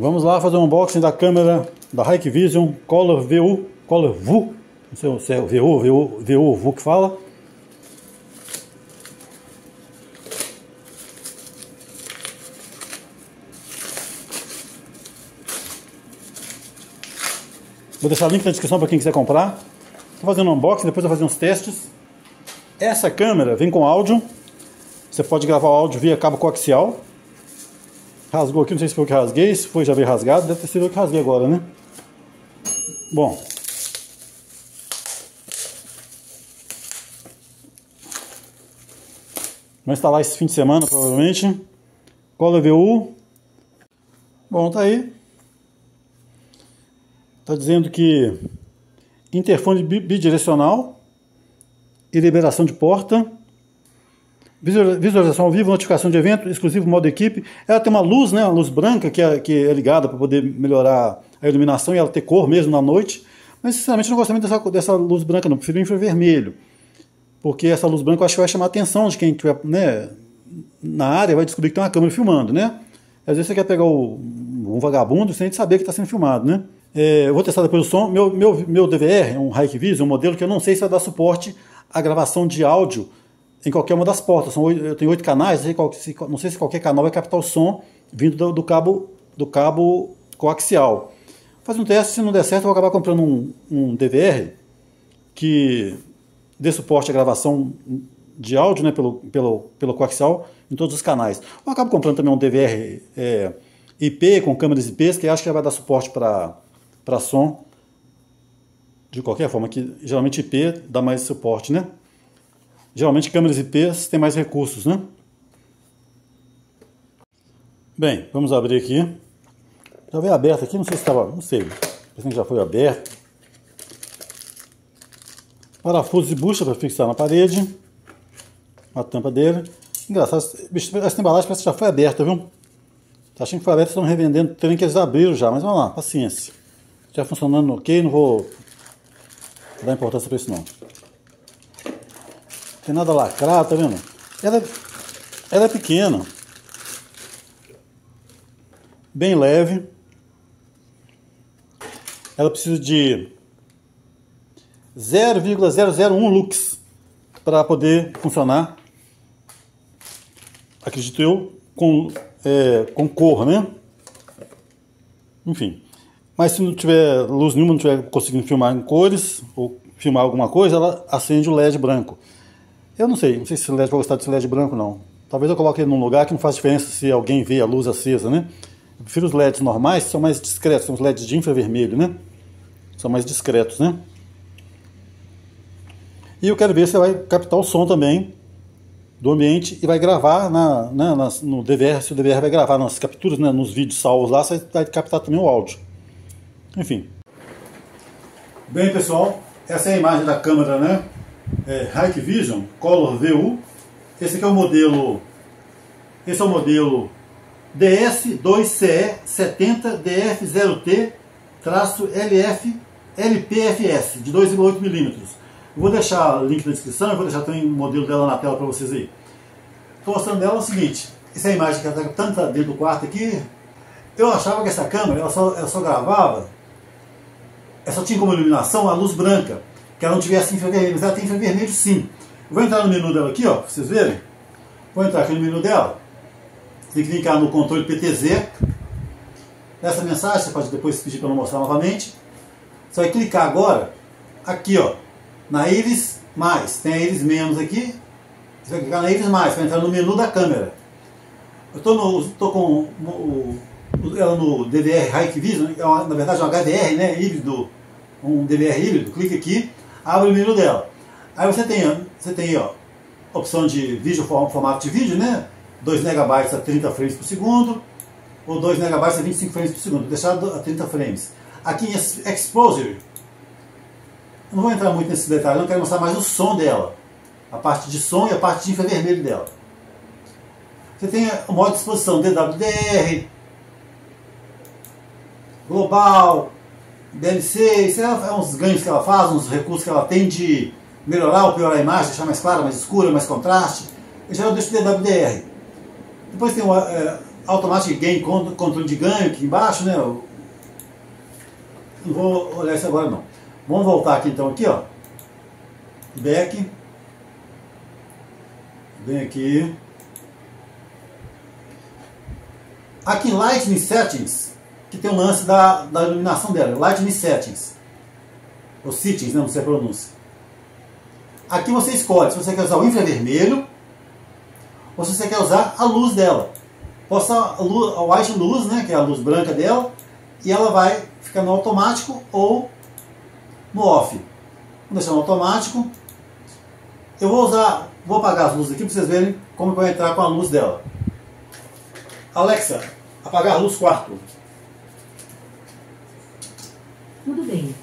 Vamos lá fazer um unboxing da câmera da Hikvision Color VU, Color VU, não sei se é VU, VU, VU, VU que fala. Vou deixar o link na descrição para quem quiser comprar. Estou fazendo um unboxing, depois vou fazer uns testes. Essa câmera vem com áudio. Você pode gravar o áudio via cabo coaxial. Rasgou aqui, não sei se foi o que rasguei, se foi já veio rasgado, deve ter sido o que rasguei agora, né? Bom. Vou instalar esse fim de semana, provavelmente. Cola VU. Bom, tá aí. Tá dizendo que interfone bidirecional e liberação de porta Visualização ao vivo, notificação de evento, exclusivo modo equipe. Ela tem uma luz, né, uma luz branca que é, que é ligada para poder melhorar a iluminação e ela ter cor mesmo na noite. Mas sinceramente não gosto muito dessa, dessa luz branca, não. Prefiro infravermelho. Porque essa luz branca eu acho que vai chamar a atenção de quem estiver né, na área, vai descobrir que tem uma câmera filmando, né? Às vezes você quer pegar o, um vagabundo sem saber que está sendo filmado, né? É, eu vou testar depois o som. Meu, meu, meu DVR, um Hikvision, um modelo que eu não sei se vai dar suporte à gravação de áudio em qualquer uma das portas. São oito, eu tenho oito canais, não sei se qualquer canal vai captar o som vindo do, do cabo, do cabo coaxial. Fazer um teste, se não der certo, eu vou acabar comprando um, um DVR que dê suporte à gravação de áudio né, pelo, pelo, pelo coaxial em todos os canais. Eu acabo comprando também um DVR é, IP com câmeras IP, que acho que vai dar suporte para som de qualquer forma, que geralmente IP dá mais suporte, né? Geralmente câmeras IPs têm mais recursos, né? Bem, vamos abrir aqui. Já veio aberto aqui, não sei se estava, não sei, parece que já foi aberto. Parafuso de bucha para fixar na parede. A tampa dele. Engraçado, essa embalagem parece que já foi aberta, viu? Tá achando que foi aberta, estão revendendo, tem que eles abriram já, mas vamos lá, paciência. Já funcionando ok, não vou dar importância para isso não. Tem nada lacrado, tá vendo? Ela, ela é pequena. Bem leve. Ela precisa de 0,001 lux para poder funcionar. Acredito eu, com, é, com cor, né? Enfim. Mas se não tiver luz nenhuma, não tiver conseguindo filmar em cores ou filmar alguma coisa, ela acende o LED branco. Eu não sei, não sei se o LED vai gostar desse LED branco não. Talvez eu coloque ele num lugar que não faz diferença se alguém vê a luz acesa, né? Eu prefiro os LEDs normais, que são mais discretos, são os LEDs de infravermelho, né? São mais discretos, né? E eu quero ver se vai captar o som também do ambiente e vai gravar na, né, no DVR, se o DVR vai gravar nas capturas, né, nos vídeos salvos lá, você vai captar também o áudio. Enfim. Bem, pessoal, essa é a imagem da câmera, né? É, Hikvision Color VU. Esse aqui é o modelo, esse é o modelo DS2CE70DF0T LF LPFS de 2,8 milímetros. Vou deixar o link na descrição, vou deixar também o modelo dela na tela para vocês aí. Estou mostrando dela o seguinte, essa é a imagem que ela está tanto dentro do quarto aqui, eu achava que essa câmera ela só, ela só gravava, ela só tinha como iluminação a luz branca que ela não tivesse infravermelho, mas ela tem infravermelho sim. Eu vou entrar no menu dela aqui, ó, para vocês verem. Vou entrar aqui no menu dela. Tem que clicar no controle PTZ. Essa mensagem, você pode depois pedir para eu mostrar novamente. Você vai clicar agora, aqui ó, na íris mais. Tem a íris menos aqui. Você vai clicar na íris mais, vai entrar no menu da câmera. Eu estou com o, ela no DVR Hikvision, é na verdade é um HDR, né, híbrido, um DVR híbrido. Clique aqui abre o menu dela. Aí você tem, você tem ó, opção de vídeo, formato de vídeo, né? 2 MB a 30 frames por segundo, ou 2 MB a 25 frames por segundo, deixar a 30 frames. Aqui em Exposure, não vou entrar muito nesse detalhe, não quero mostrar mais o som dela. A parte de som e a parte de infravermelho dela. Você tem o modo de exposição DWDR, global, DLC, isso é, uns ganhos que ela faz, uns recursos que ela tem de melhorar ou piorar a imagem, deixar mais clara, mais escura, mais contraste. Eu já deixo o DWDR. Depois tem o, é, Automatic Gain, controle de ganho aqui embaixo, né? Eu não vou olhar isso agora não. Vamos voltar aqui então, aqui ó. Back. Vem aqui. Aqui em Lightning Settings, que tem o um lance da, da iluminação dela. Lightning Settings. Ou Settings, né? não sei a pronúncia. Aqui você escolhe se você quer usar o infravermelho ou se você quer usar a luz dela. Posso a, luz, a white luz, né, que é a luz branca dela, e ela vai ficar no automático ou no off. Vou deixar no automático. Eu vou usar, vou apagar as luzes aqui para vocês verem como vai entrar com a luz dela. Alexa, apagar a luz quarto. Tudo bem.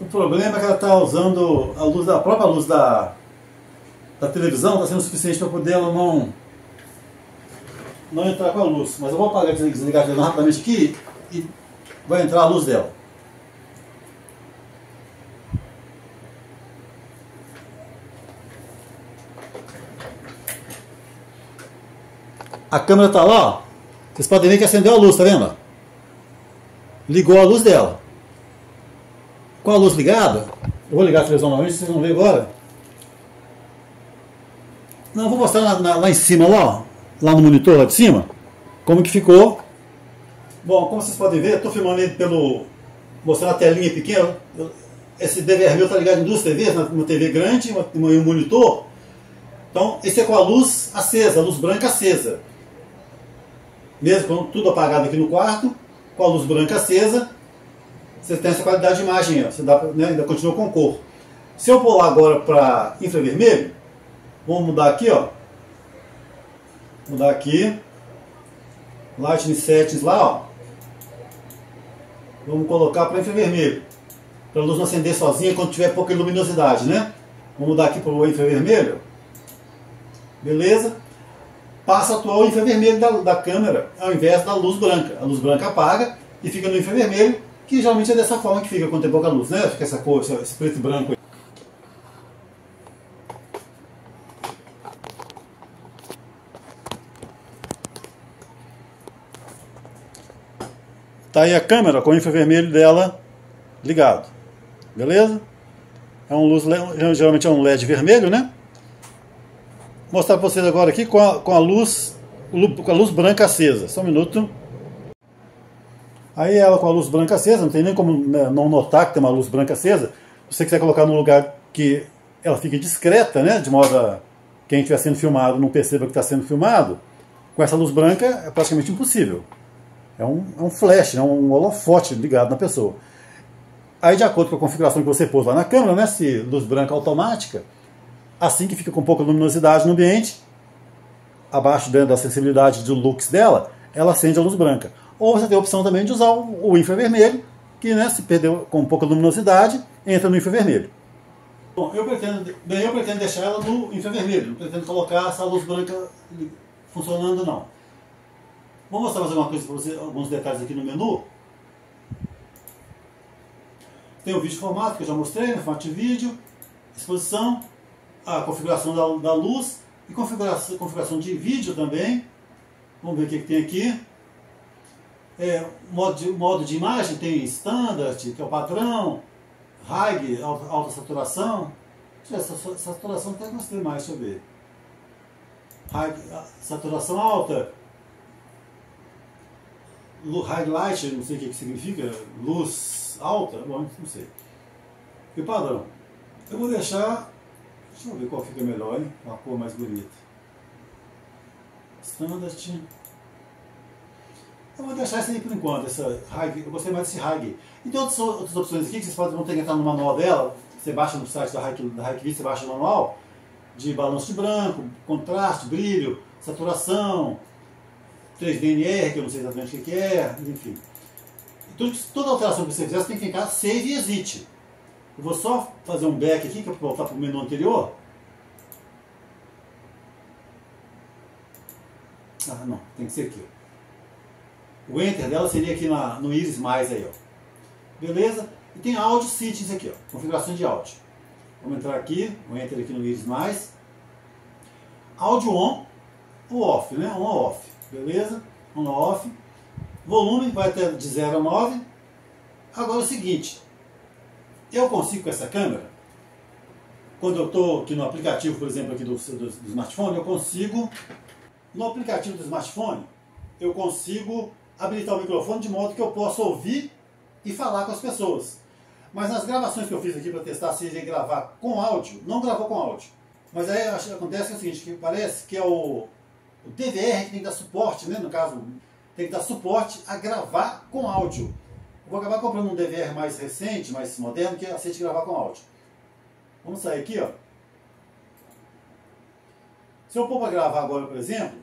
O problema é que ela está usando a luz da a própria luz da, da televisão, está sendo suficiente para poder ela não, não entrar com a luz. Mas eu vou apagar desligar televisão rapidamente aqui e vai entrar a luz dela. A câmera está lá, ó. Vocês podem ver que acendeu a luz, tá vendo? Ligou a luz dela com a luz ligada, eu vou ligar a televisão novamente, vocês vão ver agora. Não, vou mostrar lá, lá, em cima, lá, lá no monitor lá de cima, como que ficou. Bom, como vocês podem ver, estou filmando ele pelo. mostrando a telinha pequena. Esse DVR meu está ligado em duas TVs, uma TV grande e um monitor. Então, esse é com a luz acesa, a luz branca acesa. Mesmo com tudo apagado aqui no quarto, com a luz branca acesa, você tem essa qualidade de imagem, ó, você dá, né, ainda continua com cor. Se eu pular agora para infravermelho, vamos mudar aqui, ó. Mudar aqui. Lightning Settings lá, ó. Vamos colocar para infravermelho. Para a luz não acender sozinha quando tiver pouca luminosidade, né? Vamos mudar aqui para o infravermelho. Beleza? Passa a atuar o infravermelho da, da câmera ao invés da luz branca. A luz branca apaga e fica no infravermelho que geralmente é dessa forma que fica quando tem pouca luz, né? Fica essa cor, esse preto e branco aí. Tá aí a câmera com o infravermelho dela ligado. Beleza? É um luz, geralmente é um LED vermelho, né? Mostrar para vocês agora aqui com a, com a luz com a luz branca acesa. Só um minuto. Aí ela com a luz branca acesa, não tem nem como né, não notar que tem uma luz branca acesa. Se você quiser colocar num lugar que ela fique discreta, né, de modo a quem estiver sendo filmado não perceba que está sendo filmado, com essa luz branca é praticamente impossível. É um, é um flash, né, um holofote ligado na pessoa. Aí, de acordo com a configuração que você pôs lá na câmera, né, se luz branca automática, assim que fica com pouca luminosidade no ambiente, abaixo da sensibilidade do lux dela, ela acende a luz branca. Ou você tem a opção também de usar o, infravermelho, que né, se perdeu com pouca luminosidade, entra no infravermelho. Bom, eu pretendo, bem, eu pretendo deixar ela no infravermelho, não pretendo colocar essa luz branca funcionando não. Vou mostrar mais alguma coisa para você, alguns detalhes aqui no menu. Tem o vídeo formato que eu já mostrei, no formato de vídeo, exposição, a configuração da, da luz e configuração, configuração de vídeo também. Vamos ver o que, que tem aqui. É, modo, de, modo de imagem tem standard, que é o padrão, high, alta, saturação. Essa saturação até gostei mais, deixa eu ver. High, saturação alta, highlight, não sei o que, que significa, luz alta, bom, não sei. E o padrão? Eu vou deixar, deixa eu ver qual fica melhor, hein? Uma cor mais bonita. Standard. Eu vou deixar isso aí por enquanto, essa Hag, eu gostei mais desse Hag. E tem outras, outras opções aqui que vocês podem, vão ter que entrar no manual dela, você baixa no site da Hike, da Hike você baixa o manual, de balanço de branco, contraste, brilho, saturação, 3DNR, que eu não sei exatamente o que é, enfim. Tudo, toda alteração que você fizer, você tem que ficar save e exit. Eu vou só fazer um back aqui, que é para voltar para o menu anterior. Ah, não, tem que ser aqui. O Enter dela seria aqui na, no Iris Mais aí, ó. Beleza? E tem áudio settings aqui, ó. Configuração de áudio. Vamos entrar aqui, vou entrar aqui no Iris Mais. Áudio on ou off, né? On ou off, beleza? On ou off. Volume vai até de 0 a 9. Agora é o seguinte, eu consigo com essa câmera, quando eu estou aqui no aplicativo, por exemplo, aqui do, do, do smartphone, eu consigo, no aplicativo do smartphone, eu consigo habilitar o microfone de modo que eu possa ouvir e falar com as pessoas. Mas nas gravações que eu fiz aqui para testar se ele gravar com áudio, não gravou com áudio. Mas aí acontece o seguinte, que parece que é o, o DVR que tem que dar suporte, né? no caso, tem que dar suporte a gravar com áudio. Vou acabar comprando um DVR mais recente, mais moderno, que aceite gravar com áudio. Vamos sair aqui, ó. Se eu pôr para gravar agora, por exemplo,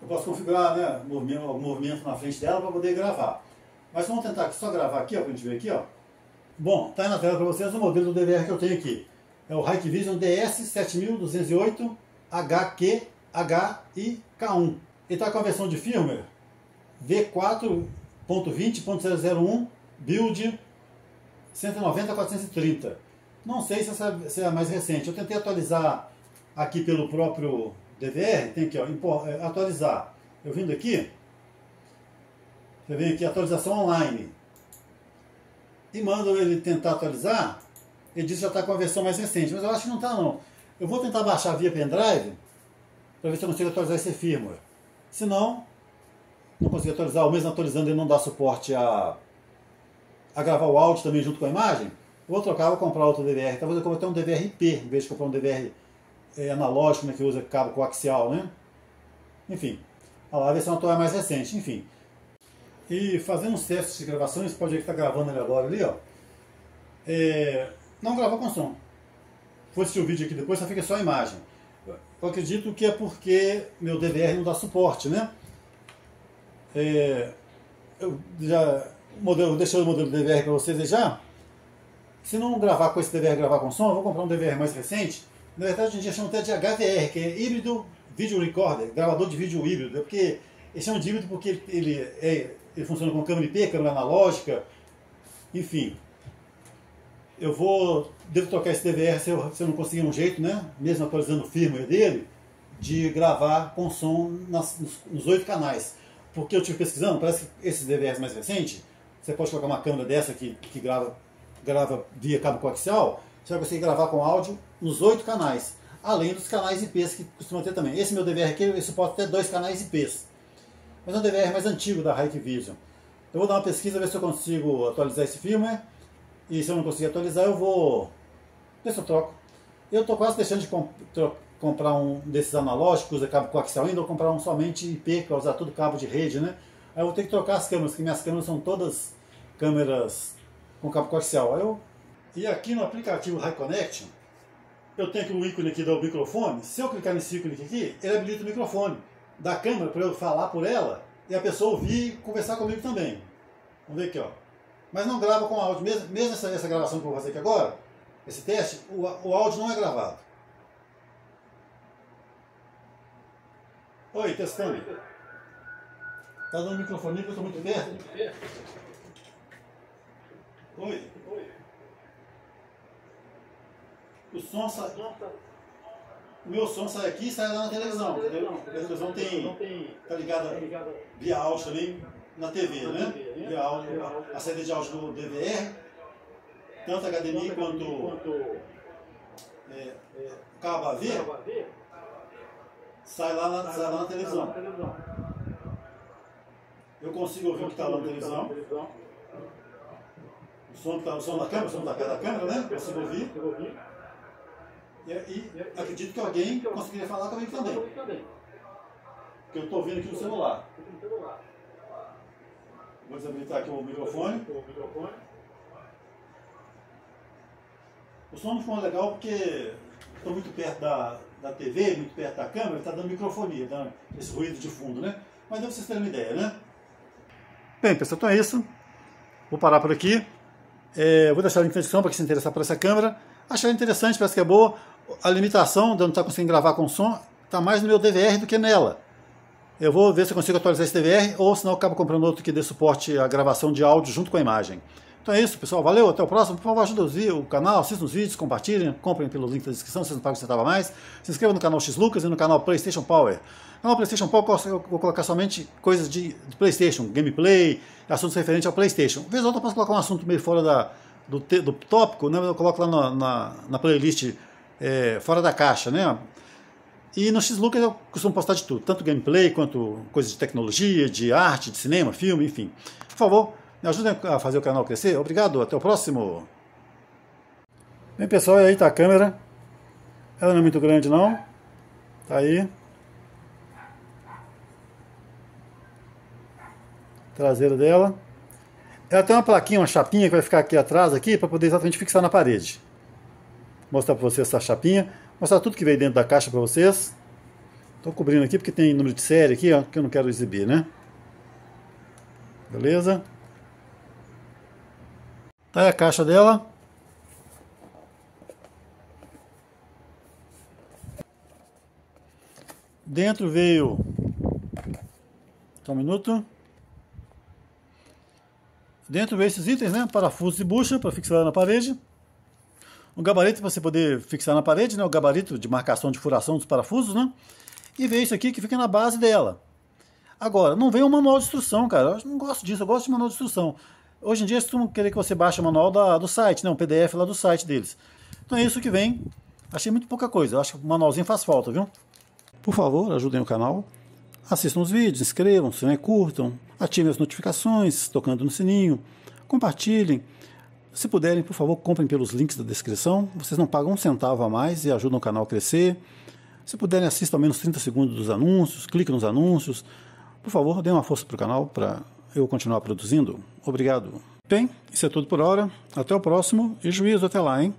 eu posso configurar né, movimento, o movimento na frente dela para poder gravar. Mas vamos tentar só gravar aqui, ó, para a gente ver aqui, ó. Bom, tá aí na tela para vocês o modelo do DVR que eu tenho aqui. É o Hikvision DS7208 HQHIK1. Ele está com a versão de firmware V4.20.001 build 190-430. Não sei se essa, se é a mais recente. Eu tentei atualizar aqui pelo próprio DVR. Tem aqui, ó, é, atualizar. Eu vindo aqui, você vem aqui, atualização online. E mando ele tentar atualizar. Ele diz que já está com a versão mais recente, mas eu acho que não está não. Eu vou tentar baixar via pendrive para ver se eu consigo atualizar esse firmware. Se não, não consigo atualizar, ou mesmo atualizando ele não dá suporte a, a gravar o áudio também junto com a imagem, vou trocar, vou comprar outro DVR. Talvez eu compre até um DVR IP, em vez de comprar um DVR é, analógico, né, que usa cabo coaxial, né? Enfim, a versão atual é mais recente, enfim. E fazendo uns testes de gravações, pode ver que está gravando ele agora ali, ó. É, não gravou com som. For assistir o vídeo aqui depois, só fica só a imagem. Eu acredito que é porque meu DVR não dá suporte, né? É, eu já modelo, deixei o modelo DVR para vocês já. Se não gravar com esse DVR gravar com som, eu vou comprar um DVR mais recente. Na verdade, a gente chama até de HVR, que é híbrido video recorder, gravador de vídeo híbrido. É porque eles chamam de híbrido porque ele, ele, é, ele funciona com câmera IP, câmera analógica, enfim. Eu vou, devo trocar esse DVR se eu, se eu não conseguir um jeito, né? Mesmo atualizando o firmware dele, de gravar com som nas, nos oito canais. Porque eu estive pesquisando, parece que esses DVRs mais recentes, você pode colocar uma câmera dessa que, que grava grava via cabo coaxial, você vai conseguir gravar com áudio nos oito canais, além dos canais IPs que costuma ter também. Esse meu DVR aqui, ele suporta até dois canais IPs. Mas é um DVR mais antigo da Hikvision. Eu vou dar uma pesquisa, ver se eu consigo atualizar esse firmware. E se eu não conseguir atualizar, eu vou... Ver se eu troco. Eu estou quase deixando de comp comprar um desses analógicos, usa cabo coaxial ainda, ou comprar um somente IP, que vai usar tudo cabo de rede, né? Aí eu vou ter que trocar as câmeras, porque minhas câmeras são todas câmeras com cabo coaxial. Eu, e aqui no aplicativo High Connection, eu tenho aqui o ícone aqui do microfone. Se eu clicar nesse ícone aqui, ele habilita o microfone da câmera para eu falar por ela e a pessoa ouvir e conversar comigo também. Vamos ver aqui, ó. Mas não grava com áudio. Mesmo, mesmo essa, essa gravação que eu vou fazer aqui agora, esse teste, o, o áudio não é gravado. Oi, testando. Tá dando microfone que eu estou muito perto? Oi. Oi. O som sai. O meu som sai aqui e sai lá na televisão, entendeu? a televisão tem. tá ligada via áudio também na TV, né? Via áudio, a saída de áudio do DVR, tanto HDMI quanto é, é, cabo AV, sai lá na, sai lá na televisão. Eu consigo ouvir o que está lá na televisão o som, tá, o som da câmera, o som da, da câmera, né? Consigo ouvir. E, e acredito que alguém conseguiria falar comigo também. Porque eu estou ouvindo aqui no celular. Vou desabilitar aqui o microfone. O som não ficou legal porque estou muito perto da, da TV, muito perto da câmera, está dando microfonia, dando esse ruído de fundo, né? Mas deu para vocês terem uma ideia, né? Bem, pessoal, então é isso. Vou parar por aqui. É, vou deixar o link na descrição para quem se interessar por essa câmera. Achei interessante, parece que é boa. A limitação de eu não estar conseguindo gravar com som está mais no meu DVR do que nela. Eu vou ver se eu consigo atualizar esse DVR ou se não acabo comprando outro que dê suporte à gravação de áudio junto com a imagem. Então é isso, pessoal. Valeu, até o próximo. Por favor, ajude o canal, assistam os vídeos, compartilhem, comprem pelo link da descrição, vocês não pagam centavo a mais. Se inscrevam no canal X Lucas e no canal PlayStation Power. No canal PlayStation Power eu vou colocar somente coisas de, de PlayStation, gameplay, assuntos referentes ao PlayStation. Vez outra eu posso colocar um assunto meio fora da, do, do tópico, né? eu coloco lá na, na, na playlist é, fora da caixa, né? E no X-Lucas eu costumo postar de tudo, tanto gameplay quanto coisas de tecnologia, de arte, de cinema, filme, enfim. Por favor, me ajudem a fazer o canal crescer. Obrigado, até o próximo. Bem, pessoal, aí tá a câmera. Ela não é muito grande, não. Tá aí. Traseira dela. Ela tem uma plaquinha, uma chapinha que vai ficar aqui atrás aqui para poder exatamente fixar na parede. Vou mostrar para vocês essa chapinha mostrar tudo que veio dentro da caixa para vocês. Estou cobrindo aqui porque tem número de série aqui, ó, que eu não quero exibir, né? Beleza? Tá aí a caixa dela. Dentro veio... Só um minuto. Dentro veio esses itens, né? Parafusos e bucha para fixar na parede um gabarito para você poder fixar na parede, né? O gabarito de marcação de furação dos parafusos, né? E ver isso aqui que fica na base dela. Agora, não vem um manual de instrução, cara. Eu não gosto disso, eu gosto de manual de instrução. Hoje em dia, eles querer que você baixe o manual da, do site, né? Um PDF lá do site deles. Então é isso que vem. Achei muito pouca coisa. Eu acho que o manualzinho faz falta, viu? Por favor, ajudem o canal. Assistam os vídeos, inscrevam-se, né? curtam, ativem as notificações, tocando no sininho, compartilhem. Se puderem, por favor, comprem pelos links da descrição. Vocês não pagam um centavo a mais e ajudam o canal a crescer. Se puderem, assistam ao menos 30 segundos dos anúncios, cliquem nos anúncios. Por favor, dêem uma força para o canal para eu continuar produzindo. Obrigado. Bem, isso é tudo por hora. Até o próximo e juízo até lá, hein?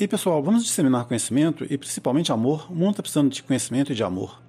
E pessoal, vamos disseminar conhecimento e principalmente amor. O mundo está precisando de conhecimento e de amor.